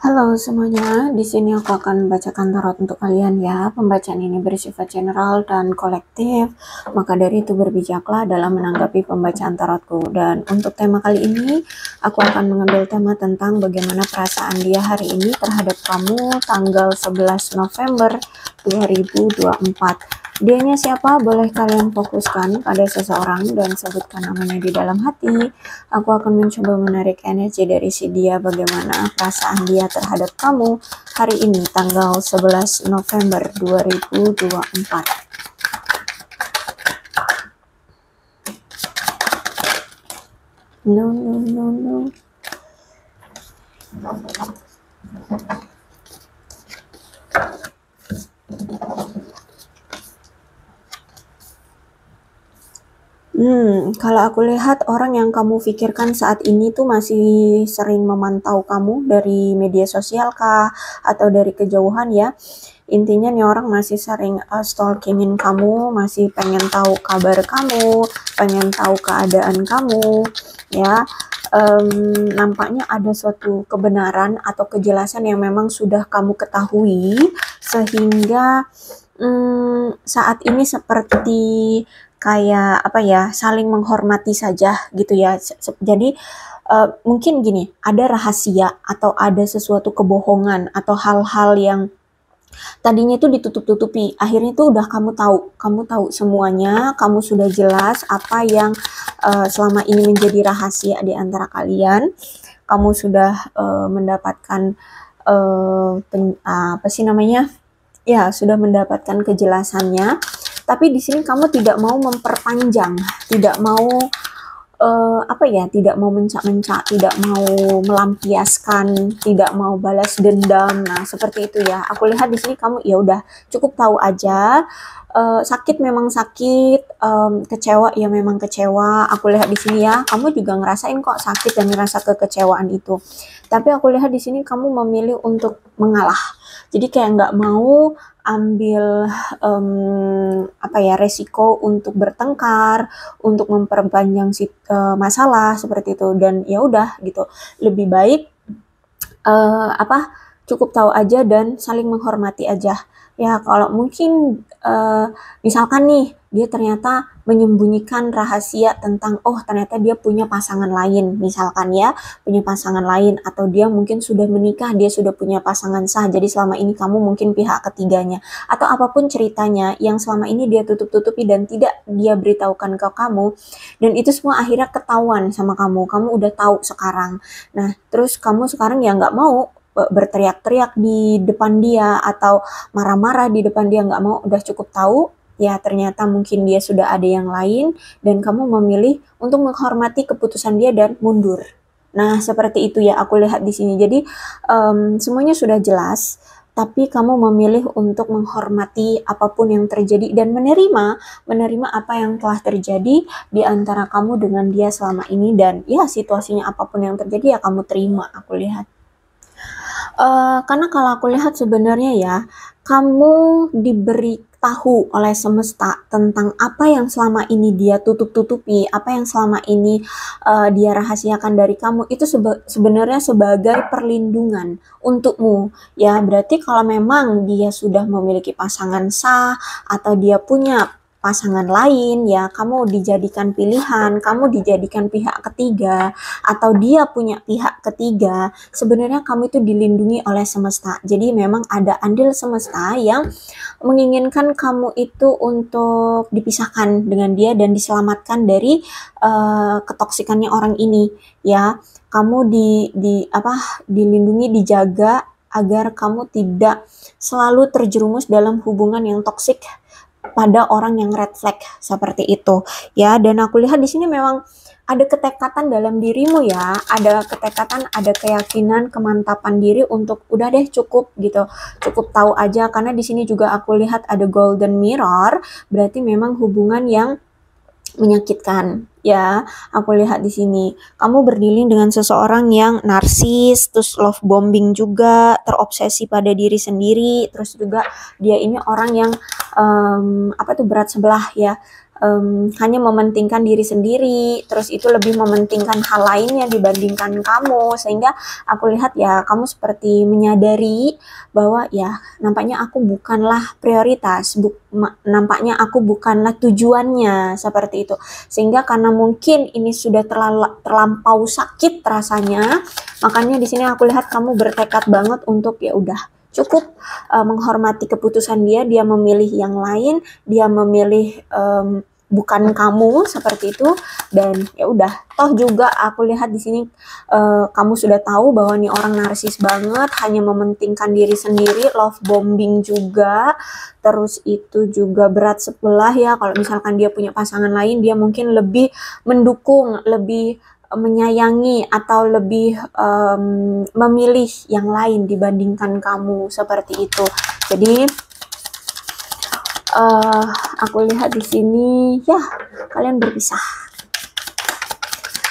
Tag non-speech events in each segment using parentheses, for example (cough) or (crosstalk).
Halo semuanya, di sini aku akan membacakan tarot untuk kalian ya. Pembacaan ini bersifat general dan kolektif, maka dari itu berbijaklah dalam menanggapi pembacaan tarotku. Dan untuk tema kali ini, aku akan mengambil tema tentang bagaimana perasaan dia hari ini terhadap kamu tanggal 11 November 2024. Dianya siapa? Boleh kalian fokuskan pada seseorang dan sebutkan namanya di dalam hati. Aku akan mencoba menarik energi dari si dia bagaimana perasaan dia terhadap kamu hari ini tanggal 11 November 2024. No, no, no, no. Hmm, kalau aku lihat orang yang kamu pikirkan saat ini tuh masih sering memantau kamu dari media sosial kah atau dari kejauhan ya. Intinya nih orang masih sering uh, stalkingin kamu, masih pengen tahu kabar kamu, pengen tahu keadaan kamu, ya. Um, nampaknya ada suatu kebenaran atau kejelasan yang memang sudah kamu ketahui sehingga um, saat ini seperti kayak apa ya saling menghormati saja gitu ya. Jadi uh, mungkin gini ada rahasia atau ada sesuatu kebohongan atau hal-hal yang tadinya itu ditutup-tutupi akhirnya itu udah kamu tahu kamu tahu semuanya kamu sudah jelas apa yang uh, selama ini menjadi rahasia di antara kalian. Kamu sudah uh, mendapatkan uh, pen, uh, apa sih namanya? Ya sudah mendapatkan kejelasannya tapi di sini kamu tidak mau memperpanjang, tidak mau uh, apa ya, tidak mau mencak-mencak, tidak mau melampiaskan, tidak mau balas dendam. Nah, seperti itu ya. Aku lihat di sini kamu ya udah cukup tahu aja. Uh, sakit memang sakit, um, kecewa ya memang kecewa. Aku lihat di sini ya, kamu juga ngerasain kok sakit dan ngerasa kekecewaan itu. Tapi aku lihat di sini kamu memilih untuk mengalah. Jadi kayak nggak mau ambil um, apa ya resiko untuk bertengkar, untuk memperpanjang si uh, masalah seperti itu dan ya udah gitu. Lebih baik uh, apa cukup tahu aja dan saling menghormati aja. Ya kalau mungkin uh, misalkan nih dia ternyata menyembunyikan rahasia tentang oh ternyata dia punya pasangan lain misalkan ya punya pasangan lain atau dia mungkin sudah menikah dia sudah punya pasangan sah jadi selama ini kamu mungkin pihak ketiganya. Atau apa pun ceritanya yang selama ini dia tutup-tutupi dan tidak dia beritahukan ke kamu dan itu semua akhirnya ketahuan sama kamu kamu udah tahu sekarang. Nah terus kamu sekarang ya nggak mau berteriak-teriak di depan dia atau marah-marah di depan dia nggak mau udah cukup tahu ya ternyata mungkin dia sudah ada yang lain dan kamu memilih untuk menghormati keputusan dia dan mundur. Nah, seperti itu ya aku lihat di sini. Jadi um, semuanya sudah jelas, tapi kamu memilih untuk menghormati apa pun yang terjadi dan menerima menerima apa yang telah terjadi di antara kamu dengan dia selama ini dan ya situasinya apa pun yang terjadi ya kamu terima aku lihat. Uh, karena kalau aku lihat sebenarnya ya kamu diberi tahu oleh semesta tentang apa yang selama ini dia tutup-tutupi, apa yang selama ini uh, dia rahasiakan dari kamu itu sebe sebenarnya sebagai perlindungan untukmu. Ya, berarti kalau memang dia sudah memiliki pasangan sah atau dia punya pasangan lain ya kamu dijadikan pilihan kamu dijadikan pihak ketiga atau dia punya pihak ketiga sebenarnya kamu itu dilindungi oleh semesta. Jadi memang ada andil semesta yang menginginkan kamu itu untuk dipisahkan dengan dia dan diselamatkan dari uh, ketoksikannya orang ini ya. Kamu di di apa dilindungi dijaga agar kamu tidak selalu terjerumus dalam hubungan yang toksik pada orang yang red flag seperti itu. Ya dan aku lihat di sini memang ada ketekatan dalam dirimu ya. Ada ketekatan ada keyakinan kemantapan diri untuk udah deh cukup gitu. Cukup tahu aja karena di sini juga aku lihat ada golden mirror. Berarti memang hubungan yang menyakitkan. Ya aku lihat di sini. Kamu berdiling dengan seseorang yang narsis terus love bombing juga terobsesi pada diri sendiri terus juga dia ini orang yang um, apa tuh berat sebelah ya um, hanya mementingkan diri sendiri, terus itu lebih mementingkan hal lainnya dibandingkan kamu, sehingga aku lihat ya kamu seperti menyadari bahwa ya nampaknya aku bukanlah prioritas, bu nampaknya aku bukanlah tujuannya seperti itu, sehingga karena mungkin ini sudah terlampau sakit rasanya, makanya di sini aku lihat kamu bertekad banget untuk ya udah cukup uh, menghormati keputusan dia. Dia memilih yang lain dia memilih um, bukan kamu seperti itu dan ya udah toh juga aku lihat di sini uh, kamu sudah tahu bahwa nih orang narsis banget hanya mementingkan diri sendiri love bombing juga terus itu juga berat sebelah ya kalau misalkan dia punya pasangan lain dia mungkin lebih mendukung lebih menyayangi atau lebih um, memilih yang lain dibandingkan kamu seperti itu. Jadi uh, aku lihat di sini ya kalian berpisah.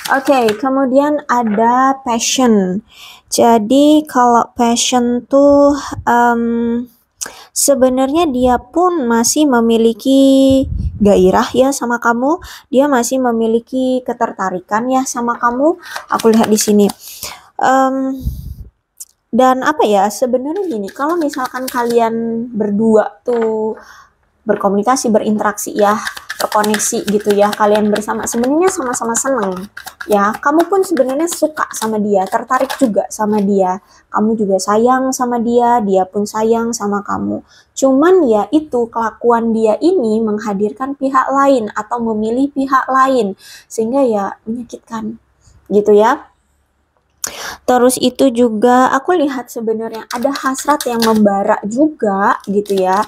Oke, okay, kemudian ada passion. Jadi kalau passion tuh um, sebenarnya dia pun masih memiliki gairah ya sama kamu, dia masih memiliki ketertarikan ya sama kamu. Aku lihat di sini. Um, dan apa ya sebenarnya gini, kalau misalkan kalian berdua tuh berkomunikasi, berinteraksi ya, terkoneksi gitu ya, kalian bersama sebenarnya sama-sama seneng ya. Kamu pun sebenarnya suka sama dia, tertarik juga sama dia. Kamu juga sayang sama dia, dia pun sayang sama kamu. Cuman ya itu kelakuan dia ini menghadirkan pihak lain atau memilih pihak lain sehingga ya menyakitkan gitu ya. Terus itu juga aku lihat sebenarnya ada hasrat yang membara juga gitu ya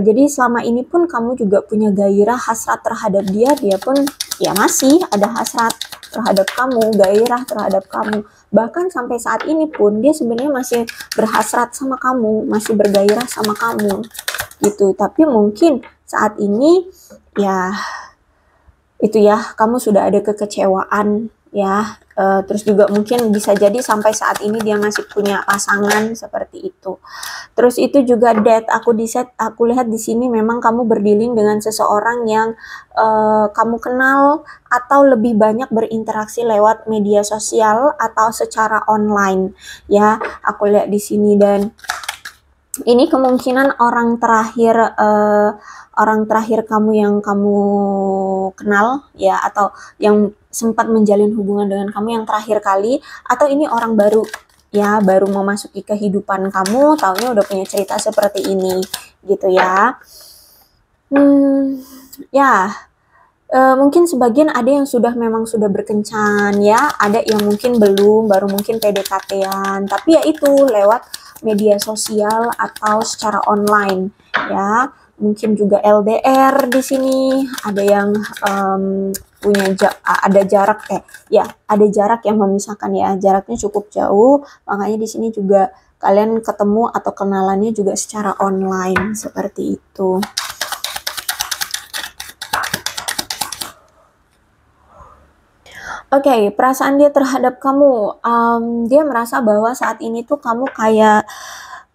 jadi selama ini pun kamu juga punya gairah hasrat terhadap dia dia pun ya masih ada hasrat terhadap kamu gairah terhadap kamu. Bahkan sampai saat ini pun dia sebenarnya masih berhasrat sama kamu masih bergairah sama kamu gitu. Tapi mungkin saat ini ya itu ya kamu sudah ada kekecewaan ya uh, terus juga mungkin bisa jadi sampai saat ini dia masih punya pasangan seperti itu. Terus itu juga dead. Aku di set aku lihat di sini memang kamu berdiling dengan seseorang yang uh, kamu kenal atau lebih banyak berinteraksi lewat media sosial atau secara online. Ya aku lihat di sini dan ini kemungkinan orang terakhir uh, orang terakhir kamu yang kamu kenal ya atau yang sempat menjalin hubungan dengan kamu yang terakhir kali atau ini orang baru? Ya baru memasuki kehidupan kamu tahunya udah punya cerita seperti ini gitu ya. Hmm ya e, mungkin sebagian ada yang sudah memang sudah berkencan ya. Ada yang mungkin belum baru mungkin PDKT-an tapi ya itu lewat media sosial atau secara online ya. Mungkin juga LDR di sini. Ada yang um, punya ada jarak eh ya ada jarak yang memisahkan ya jaraknya cukup jauh makanya di sini juga kalian ketemu atau kenalannya juga secara online seperti itu. Oke, okay, perasaan dia terhadap kamu, um, dia merasa bahwa saat ini tuh kamu kayak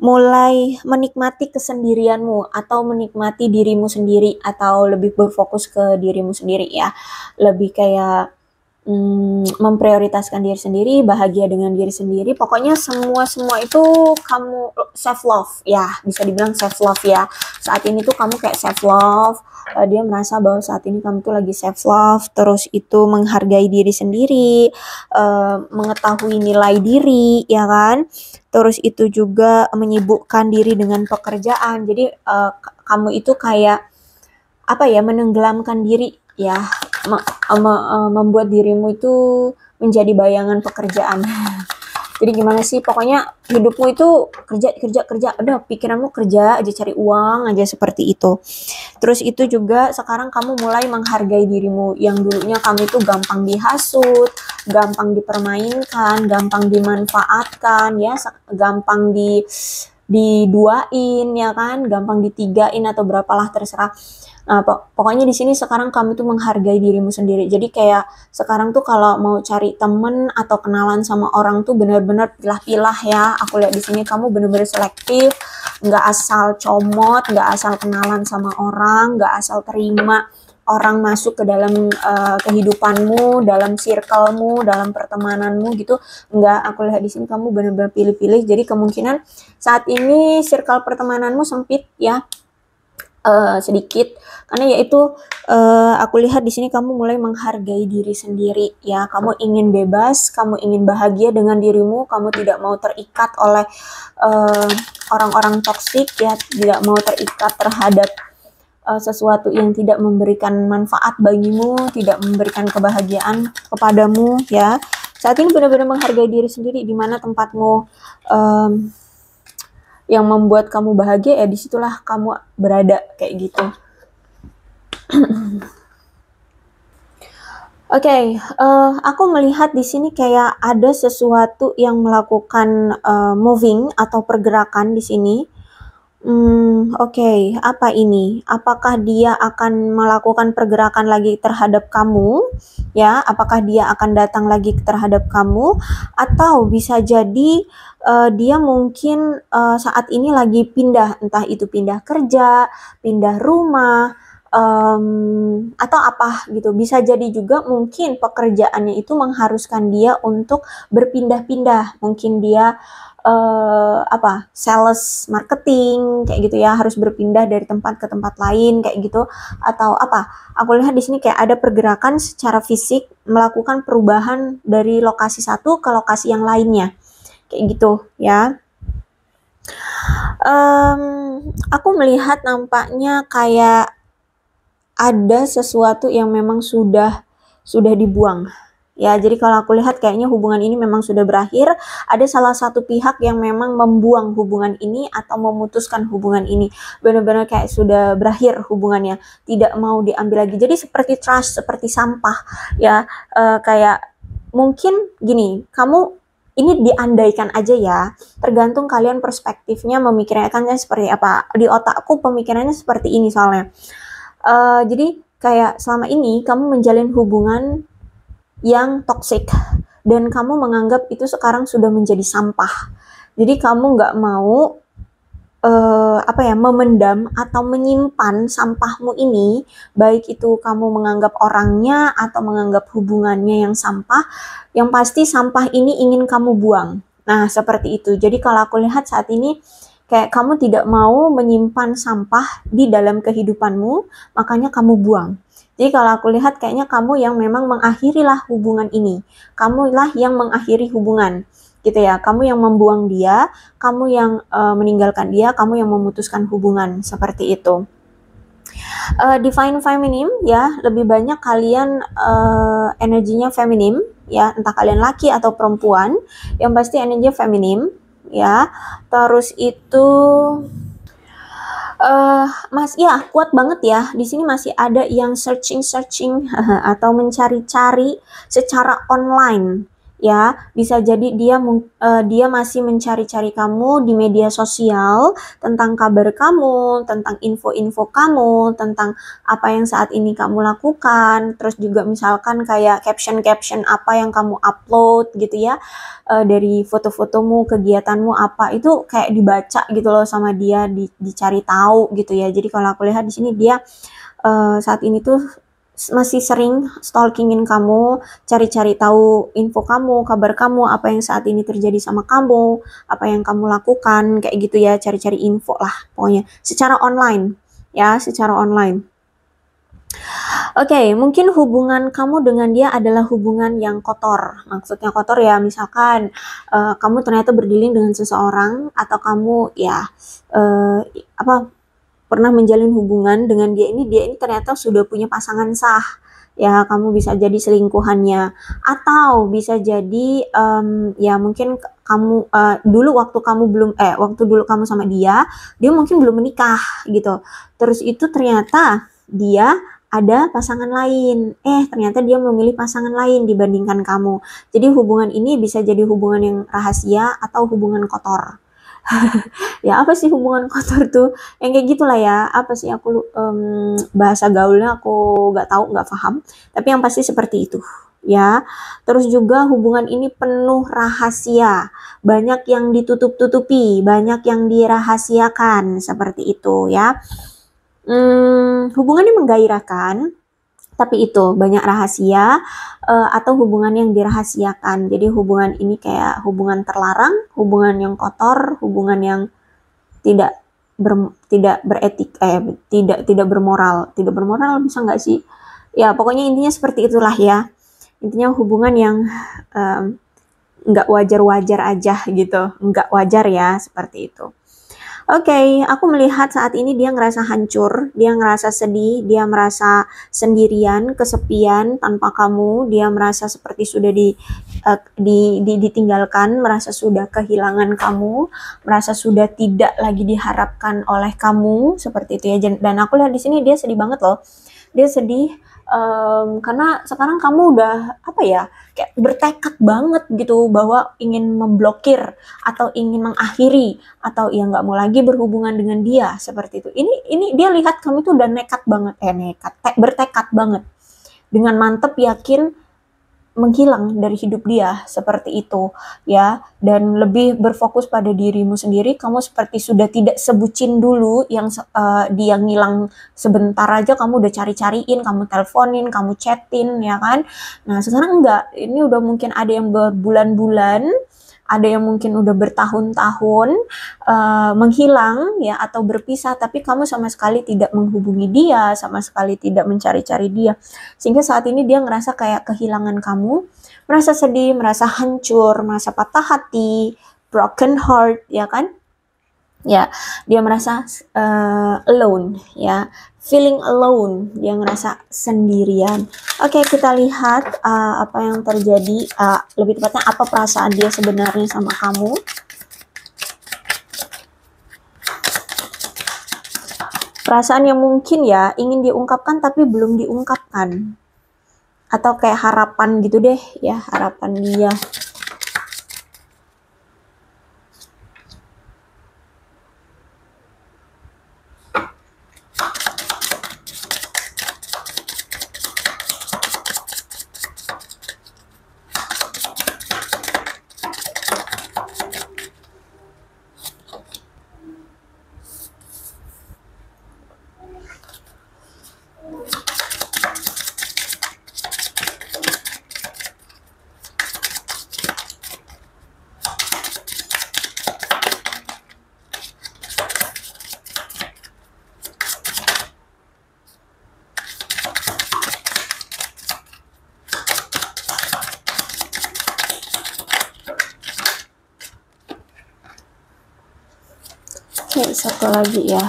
mulai menikmati kesendirianmu atau menikmati dirimu sendiri atau lebih berfokus ke dirimu sendiri ya. Lebih kayak hmm, memprioritaskan diri sendiri, bahagia dengan diri sendiri. Pokoknya semua semua itu kamu self love ya, bisa dibilang self love ya. Saat ini tuh kamu kayak self love. Uh, dia merasa bahwa saat ini kamu tuh lagi self love, terus itu menghargai diri sendiri, uh, mengetahui nilai diri, ya kan? terus itu juga menyibukkan diri dengan pekerjaan jadi uh, kamu itu kayak apa ya menenggelamkan diri ya me, me, uh, membuat dirimu itu menjadi bayangan pekerjaan. (laughs) Jadi gimana sih? Pokoknya hidupmu itu kerja kerja kerja. Udah pikiranmu kerja aja cari uang aja seperti itu. Terus itu juga sekarang kamu mulai menghargai dirimu. Yang dulunya kamu itu gampang dihasut gampang dipermainkan gampang dimanfaatkan ya gampang di diduain ya kan? Gampang ditigain atau berapalah terserah Nah, pokoknya di sini sekarang kami tuh menghargai dirimu sendiri. Jadi kayak sekarang tuh kalau mau cari temen atau kenalan sama orang tuh bener-bener pilah-pilah ya. Aku lihat di sini kamu bener-bener selektif, nggak asal comot, nggak asal kenalan sama orang, nggak asal terima orang masuk ke dalam uh, kehidupanmu, dalam circlemu, dalam pertemananmu gitu. Enggak, aku lihat di sini kamu benar-benar pilih-pilih. Jadi kemungkinan saat ini circle pertemananmu sempit ya. Uh, sedikit karena yaitu uh, aku lihat di sini kamu mulai menghargai diri sendiri ya kamu ingin bebas kamu ingin bahagia dengan dirimu kamu tidak mau terikat oleh orang-orang uh, toksik ya tidak mau terikat terhadap uh, sesuatu yang tidak memberikan manfaat bagimu, tidak memberikan kebahagiaan kepadamu ya. Saat ini benar-benar menghargai diri sendiri di mana tempatmu um, yang membuat kamu bahagia ya di situlah kamu berada kayak gitu. (clears throat) Oke, okay, uh, eh, aku melihat di sini kayak ada sesuatu yang melakukan uh, moving atau pergerakan di sini Hmm, oke. Apa ini? Apakah dia akan melakukan pergerakan lagi terhadap kamu? Ya, apakah dia akan datang lagi terhadap kamu? Atau bisa jadi uh, dia mungkin uh, saat ini lagi pindah, entah itu pindah kerja, pindah rumah, um, atau apa gitu. Bisa jadi juga mungkin pekerjaannya itu mengharuskan dia untuk berpindah-pindah. Mungkin dia uh, apa sales marketing kayak gitu ya harus berpindah dari tempat ke tempat lain kayak gitu atau apa aku lihat di sini kayak ada pergerakan secara fisik melakukan perubahan dari lokasi satu ke lokasi yang lainnya kayak gitu ya um, aku melihat nampaknya kayak ada sesuatu yang memang sudah sudah dibuang Ya, jadi kalau aku lihat kayaknya hubungan ini memang sudah berakhir. Ada salah satu pihak yang memang membuang hubungan ini atau memutuskan hubungan ini. Benar-benar kayak sudah berakhir hubungannya, tidak mau diambil lagi. Jadi seperti trust, seperti sampah, ya. Uh, kayak mungkin gini, kamu ini diandaikan aja ya, tergantung kalian perspektifnya memikirkannya seperti apa. Di otakku pemikirannya seperti ini soalnya. Uh, jadi kayak selama ini kamu menjalin hubungan yang toxic dan kamu menganggap itu sekarang sudah menjadi sampah. Jadi kamu nggak mau uh, apa ya memendam atau menyimpan sampahmu ini, baik itu kamu menganggap orangnya atau menganggap hubungannya yang sampah, yang pasti sampah ini ingin kamu buang. Nah, seperti itu. Jadi kalau aku lihat saat ini kayak kamu tidak mau menyimpan sampah di dalam kehidupanmu, makanya kamu buang. Jadi kalau aku lihat kayaknya kamu yang memang mengakhirilah hubungan ini. Kamulah yang mengakhiri hubungan gitu ya. Kamu yang membuang dia, kamu yang uh, meninggalkan dia, kamu yang memutuskan hubungan seperti itu. Uh, divine feminim ya, lebih banyak kalian uh, energinya feminim ya, entah kalian laki atau perempuan, yang pasti energinya feminim ya. Terus itu uh, Mas ya kuat banget ya. Di sini masih ada yang searching-searching (laughs) atau mencari-cari secara online ya. Bisa jadi dia uh, dia masih mencari-cari kamu di media sosial tentang kabar kamu tentang info-info kamu tentang apa yang saat ini kamu lakukan. Terus juga misalkan kayak caption-caption apa yang kamu upload gitu ya uh, dari foto-fotomu kegiatanmu apa itu kayak dibaca gitu loh sama dia di, dicari tahu gitu ya. Jadi kalau aku lihat di sini dia uh, saat ini tuh masih sering stalkingin kamu, cari-cari tahu info kamu, kabar kamu, apa yang saat ini terjadi sama kamu, apa yang kamu lakukan, kayak gitu ya, cari-cari info lah pokoknya secara online ya, secara online. Oke, okay, mungkin hubungan kamu dengan dia adalah hubungan yang kotor. Maksudnya kotor ya, misalkan uh, kamu ternyata berdiling dengan seseorang atau kamu ya uh, apa pernah menjalin hubungan dengan dia ini dia ini ternyata sudah punya pasangan sah. Ya kamu bisa jadi selingkuhannya. Atau bisa jadi um, ya mungkin kamu uh, dulu waktu kamu belum eh waktu dulu kamu sama dia dia mungkin belum menikah gitu. Terus itu ternyata dia ada pasangan lain. Eh ternyata dia memilih pasangan lain dibandingkan kamu. Jadi hubungan ini bisa jadi hubungan yang rahasia atau hubungan kotor (laughs) ya apa sih hubungan kotor tuh? Yang kayak gitulah ya. Apa sih aku um, bahasa gaulnya aku nggak tahu nggak paham. Tapi yang pasti seperti itu ya. Terus juga hubungan ini penuh rahasia. Banyak yang ditutup-tutupi banyak yang dirahasiakan seperti itu ya. Hmm, hubungan ini menggairahkan tapi itu banyak rahasia uh, atau hubungan yang dirahasiakan. Jadi hubungan ini kayak hubungan terlarang, hubungan yang kotor, hubungan yang tidak ber, tidak beretik eh tidak tidak bermoral. Tidak bermoral bisa nggak sih? Ya pokoknya intinya seperti itulah ya. Intinya hubungan yang nggak um, wajar-wajar aja gitu, nggak wajar ya seperti itu. Oke, okay, aku melihat saat ini dia ngerasa hancur, dia ngerasa sedih, dia merasa sendirian, kesepian tanpa kamu, dia merasa seperti sudah di, uh, di, di ditinggalkan, merasa sudah kehilangan kamu, merasa sudah tidak lagi diharapkan oleh kamu, seperti itu ya. Dan aku lihat di sini dia sedih banget loh. Dia sedih um, karena sekarang kamu udah apa ya kayak bertekad banget gitu bahwa ingin memblokir atau ingin mengakhiri atau ya nggak mau lagi berhubungan dengan dia seperti itu. Ini ini dia lihat kamu tuh udah nekat banget eh nekat bertekad banget. Dengan mantep yakin menghilang dari hidup dia seperti itu ya. Dan lebih berfokus pada dirimu sendiri. Kamu seperti sudah tidak sebucin dulu yang uh, dia ngilang sebentar aja kamu udah cari-cariin kamu teleponin kamu chatin ya kan? Nah sekarang enggak. Ini udah mungkin ada yang berbulan-bulan ada yang mungkin udah bertahun-tahun uh, menghilang ya atau berpisah tapi kamu sama sekali tidak menghubungi dia sama sekali tidak mencari-cari dia. Sehingga saat ini dia ngerasa kayak kehilangan kamu merasa sedih merasa hancur merasa patah hati broken heart ya kan ya dia merasa uh, alone ya. Feeling alone dia ngerasa sendirian. Oke kita lihat uh, apa yang terjadi uh, lebih tepatnya apa perasaan dia sebenarnya sama kamu. Perasaan yang mungkin ya ingin diungkapkan tapi belum diungkapkan. Atau kayak harapan gitu deh ya harapan dia Oke, satu lagi ya.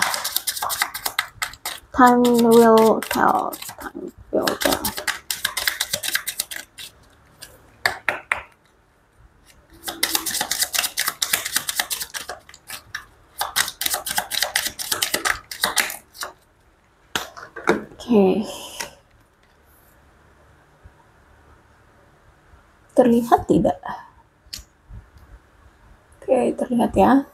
Time will tell. Time will tell. Oke. Terlihat tidak? Oke, terlihat ya.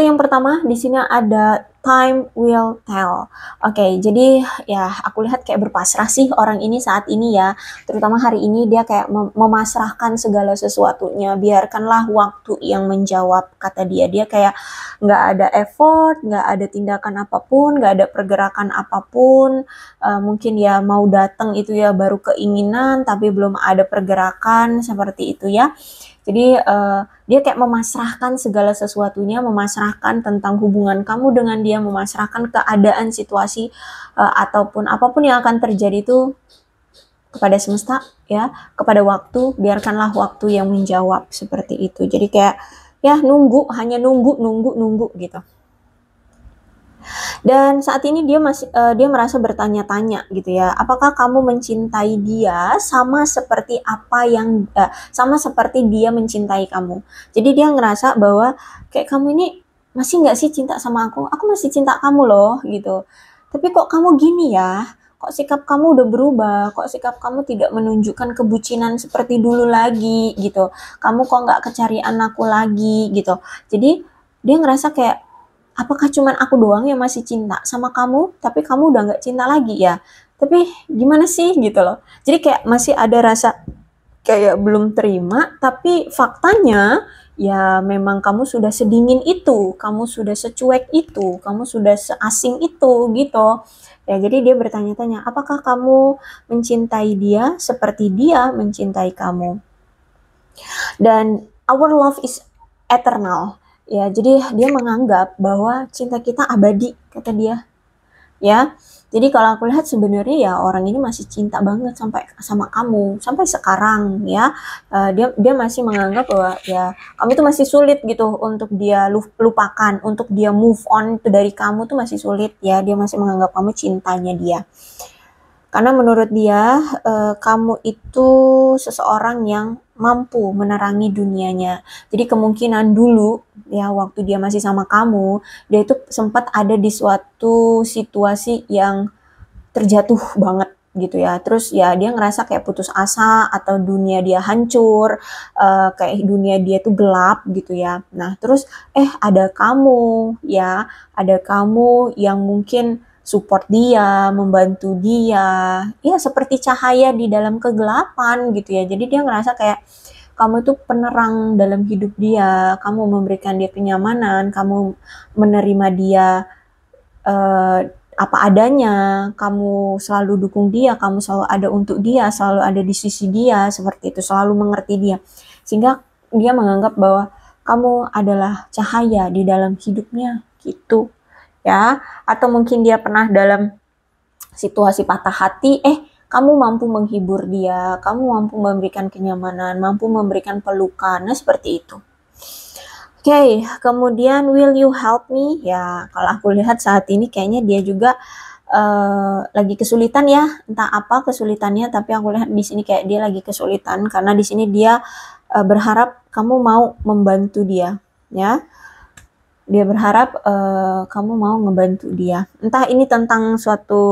Kartu yang pertama di sini ada time will tell. Oke, okay, jadi ya aku lihat kayak berpasrah sih orang ini saat ini ya. Terutama hari ini dia kayak mem memasrahkan segala sesuatunya. Biarkanlah waktu yang menjawab kata dia. Dia kayak nggak ada effort, nggak ada tindakan apa pun, nggak ada pergerakan apa pun. Uh, mungkin ya mau datang itu ya baru keinginan, tapi belum ada pergerakan seperti itu ya. Jadi uh, dia kayak memasrahkan segala sesuatunya, memasrahkan tentang hubungan kamu dengan dia, memasrahkan keadaan situasi uh, ataupun apa pun yang akan terjadi itu kepada semesta ya, kepada waktu, biarkanlah waktu yang menjawab seperti itu. Jadi kayak ya nunggu, hanya nunggu, nunggu, nunggu gitu. Dan saat ini dia masih uh, dia merasa bertanya-tanya gitu ya, apakah kamu mencintai dia sama seperti apa yang uh, sama seperti dia mencintai kamu. Jadi dia ngerasa bahwa kayak kamu ini masih nggak sih cinta sama aku? Aku masih cinta kamu loh gitu. Tapi kok kamu gini ya? Kok sikap kamu udah berubah? Kok sikap kamu tidak menunjukkan kebucinan seperti dulu lagi gitu? Kamu kok nggak kecari anakku lagi gitu? Jadi dia ngerasa kayak apakah cuman aku doang yang masih cinta sama kamu tapi kamu udah nggak cinta lagi ya tapi gimana sih gitu loh jadi kayak masih ada rasa kayak belum terima tapi faktanya ya memang kamu sudah sedingin itu, kamu sudah secuek itu, kamu sudah seasing itu gitu. Ya, jadi dia bertanya-tanya, apakah kamu mencintai dia seperti dia mencintai kamu? Dan our love is eternal. Ya, jadi dia menganggap bahwa cinta kita abadi, kata dia. Ya, jadi kalau aku lihat sebenarnya ya orang ini masih cinta banget sampai sama kamu sampai sekarang ya. Uh, dia dia masih menganggap bahwa ya kamu itu masih sulit gitu untuk dia lupakan untuk dia move on itu dari kamu tuh masih sulit ya. Dia masih menganggap kamu cintanya dia. Karena menurut dia uh, kamu itu seseorang yang mampu menerangi dunianya. Jadi kemungkinan dulu ya waktu dia masih sama kamu, dia itu sempat ada di suatu situasi yang terjatuh banget gitu ya. Terus ya dia ngerasa kayak putus asa atau dunia dia hancur, uh, kayak dunia dia tuh gelap gitu ya. Nah, terus eh ada kamu ya, ada kamu yang mungkin support dia, membantu dia, ya seperti cahaya di dalam kegelapan gitu ya. Jadi dia ngerasa kayak kamu itu penerang dalam hidup dia, kamu memberikan dia kenyamanan, kamu menerima dia uh, apa adanya, kamu selalu dukung dia, kamu selalu ada untuk dia, selalu ada di sisi dia, seperti itu, selalu mengerti dia. Sehingga dia menganggap bahwa kamu adalah cahaya di dalam hidupnya, gitu ya. Atau mungkin dia pernah dalam situasi patah hati eh kamu mampu menghibur dia kamu mampu memberikan kenyamanan mampu memberikan pelukan nah seperti itu. Oke, okay, kemudian will you help me? Ya, kalau aku lihat saat ini kayaknya dia juga uh, lagi kesulitan ya, entah apa kesulitannya, tapi aku lihat di sini kayak dia lagi kesulitan. Karena di sini dia uh, berharap kamu mau membantu dia, ya dia berharap uh, kamu mau ngebantu dia. Entah ini tentang suatu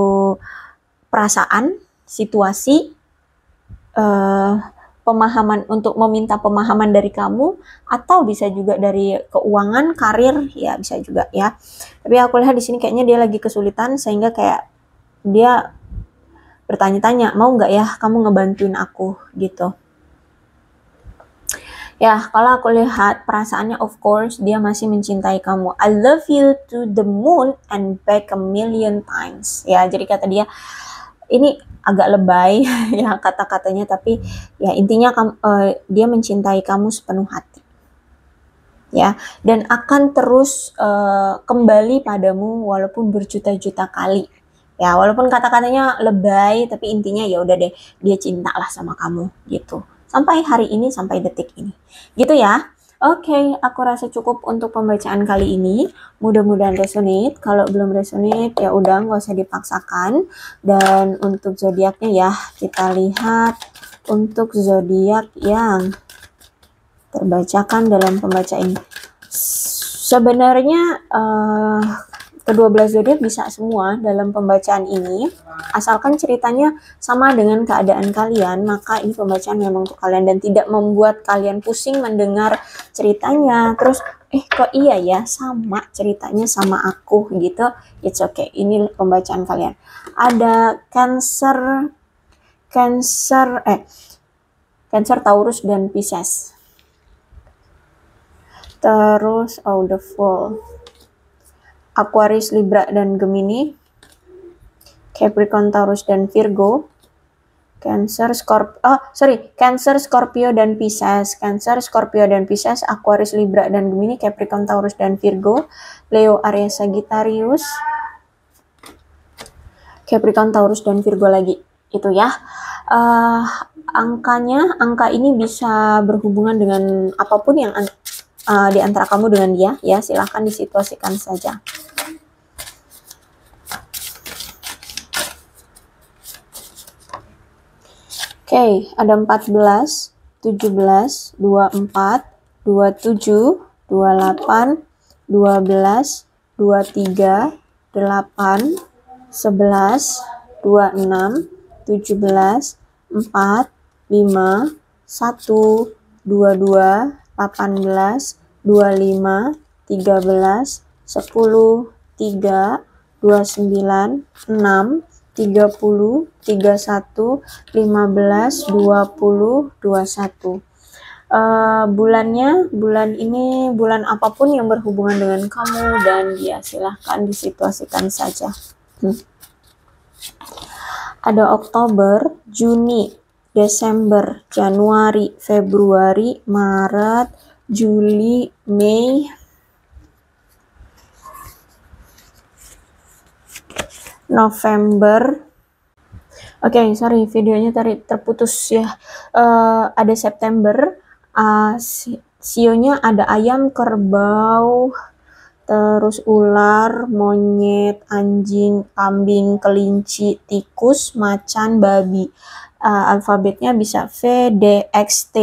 perasaan, situasi, uh, pemahaman untuk meminta pemahaman dari kamu, atau bisa juga dari keuangan, karir, ya bisa juga ya. Tapi aku lihat di sini kayaknya dia lagi kesulitan sehingga kayak dia bertanya-tanya mau nggak ya kamu ngebantuin aku gitu. Ya, kalau aku lihat perasaannya of course dia masih mencintai kamu. I love you to the moon and back a million times. Ya, jadi kata dia ini agak lebay (laughs) ya kata-katanya tapi ya intinya uh, dia mencintai kamu sepenuh hati. Ya, dan akan terus uh, kembali padamu walaupun berjuta-juta kali. Ya, walaupun kata-katanya lebay tapi intinya ya udah deh dia cinta lah sama kamu gitu sampai hari ini sampai detik ini. Gitu ya. Oke, okay, aku rasa cukup untuk pembacaan kali ini. Mudah-mudahan resonate. Kalau belum resonate ya udah nggak usah dipaksakan. Dan untuk zodiaknya ya, kita lihat untuk zodiak yang terbacakan dalam pembacaan ini. Sebenarnya uh, Kedua belas zodiak bisa semua dalam pembacaan ini, asalkan ceritanya sama dengan keadaan kalian, maka ini pembacaan memang untuk kalian dan tidak membuat kalian pusing mendengar ceritanya. Terus, eh kok iya ya sama ceritanya sama aku gitu. It's okay, ini pembacaan kalian. Ada Cancer, Cancer, eh Cancer, Taurus dan Pisces. Terus, oh the full Aquarius, Libra, dan Gemini, Capricorn, Taurus, dan Virgo, Cancer, Scorpio, oh sorry, Cancer, Scorpio, dan Pisces, Cancer, Scorpio, dan Pisces, Aquarius, Libra, dan Gemini, Capricorn, Taurus, dan Virgo, Leo, Aries, Sagittarius, Capricorn, Taurus, dan Virgo lagi, itu ya. Uh, angkanya, angka ini bisa berhubungan dengan apa pun yang uh, di antara kamu dengan dia, ya silahkan disituasikan saja. Oke, okay, ada 14, 17, 24, 27, 28, 12, 23, 8, 11, 26, 17, 4, 5, 1, 22, 18, 25, 13, 10, 3, 29, 6, 30, 31, 15, 20, 21. uh, bulannya bulan ini bulan apa pun yang berhubungan dengan kamu dan ya silahkan disituasikan saja hmm. ada Oktober Juni Desember Januari Februari Maret Juli Mei November Oke, okay, sorry videonya tadi terputus ya. Uh, ada September, uh, sionya ada ayam, kerbau, terus ular, monyet, anjing, kambing, kelinci, tikus, macan, babi. Uh, alfabetnya bisa V, D, X, T,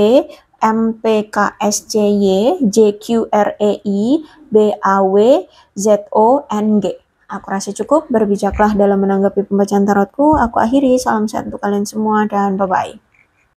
M, P, K, S, C, Y, J, Q, R, E, I, B, A, W, Z, O, N, G. Aku rasa cukup, berbijaklah dalam menanggapi pembacaan tarotku. Aku akhiri, salam sehat untuk kalian semua dan bye-bye.